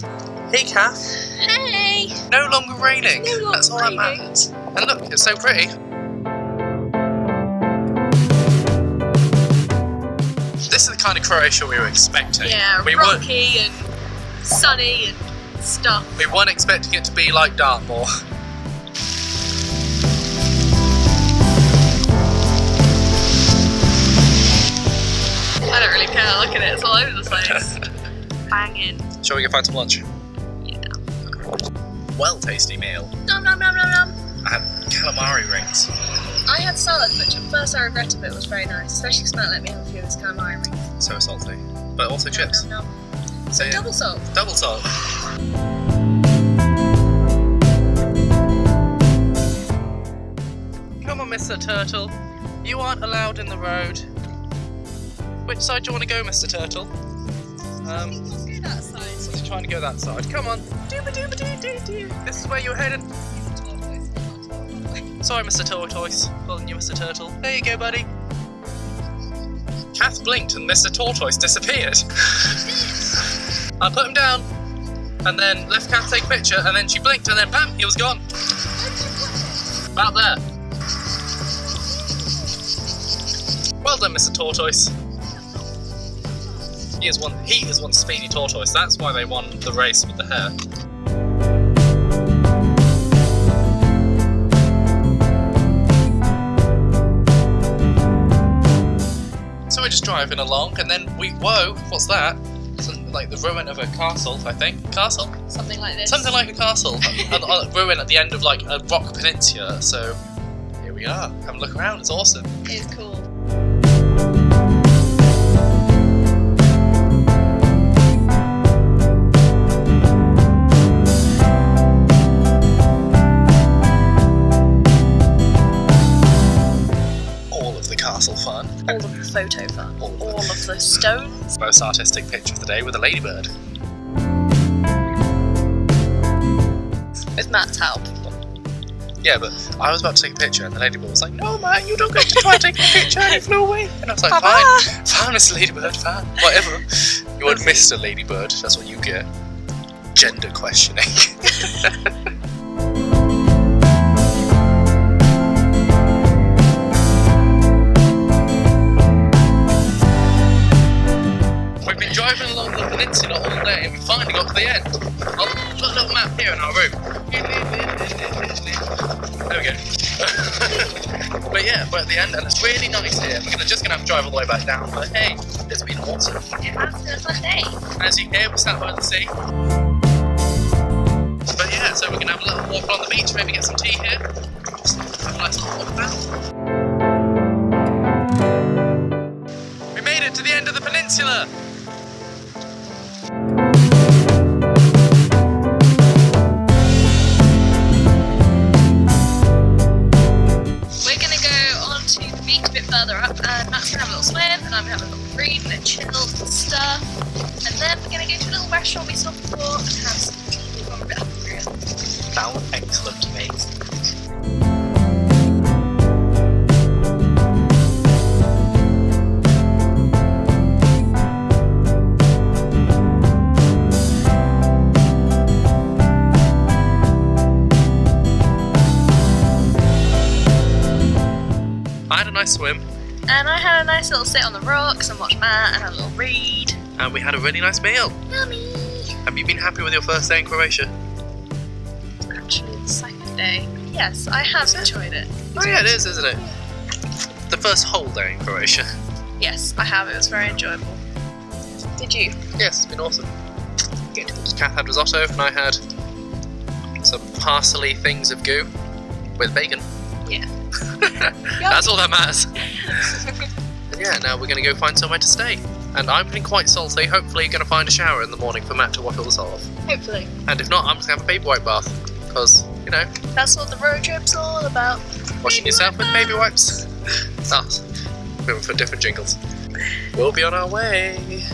Hey, Cath. Hey! No longer raining. No longer That's all that raining. matters. And look, it's so pretty. This is the kind of Croatia we were expecting. Yeah, we rocky and sunny and stuff. We weren't expecting it to be like Dartmoor. I don't really care, look at it, it's all over the place. Banging. Shall we go find some lunch? Yeah. Well, tasty meal. Nom nom nom nom nom. I had calamari rings. I had salad, which at first I regretted, but it was very nice, especially because Matt let me have a few of his calamari rings. So salty. But also chips. Nom, nom, So nom. yeah, Double salt. double salt. Come on, Mr. Turtle. You aren't allowed in the road. Which side do you want to go, Mr. Turtle? Um, Let's go that side. so he's trying to go that side. Come on. This is where you're headed. Sorry, Mr. Tortoise. Calling you Mr. Turtle. There you go, buddy. Cath blinked and Mr. Tortoise disappeared. I put him down and then left Cath take a picture and then she blinked and then bam, he was gone. About there. Well done, Mr. Tortoise. He is one. He is one speedy tortoise. That's why they won the race with the hare. So we're just driving along, and then we whoa, what's that? Something like the ruin of a castle, I think. Castle? Something like this. Something like a castle. a, a ruin at the end of like a rock peninsula. So here we are. Have a look around. It's awesome. It is cool. Photo fun. All of. All of the stones. Most artistic picture of the day with a ladybird. With Matt's help. Yeah, but I was about to take a picture, and the ladybird was like, "No, Matt, you don't get to try and take a picture." And he flew away. And I was like. "Fine, fine, Mr. Ladybird, fine, whatever." You want Mr. Ladybird? That's what you get. Gender questioning. finally got to the end. I'll put a little map here in our room. There we go. but yeah, we're at the end, and it's really nice here. We're gonna, just gonna have to drive all the way back down, but hey, it's been awesome. It has been a fun day. As you hear, we sat by the sea. But yeah, so we're gonna have a little walk along the beach, maybe get some tea here. Just have a nice little walk about. We made it to the end of the peninsula! And I'm gonna a little read and a chill and stuff. And then we're gonna go to a little restaurant we stopped for and have some tea a bit. Sound excellent me. I had a nice swim, And I had a nice little sit on the rocks and watch Matt and had a little read. and we had a really nice meal. Yummy! Have you been happy with your first day in Croatia? Actually, the second day. Yes, I have enjoyed it. Oh yeah, it is, isn't it? The first whole day in Croatia. Yes, I have. It was very enjoyable. Did you? Yes, it's been awesome. Good. Cath had risotto, and I had some parsley things of goo with bacon. Yeah. That's all that matters. Yeah, now we're going to go find somewhere to stay. And I'm feeling quite salty. Hopefully, going to find a shower in the morning for Matt to wash all the salt off. Hopefully. And if not, I'm just going to have a baby wipe bath. Because, you know, That's what the road trip's all about. washing yourself with baby wipes. Ah, That's for different jingles. We'll be on our way.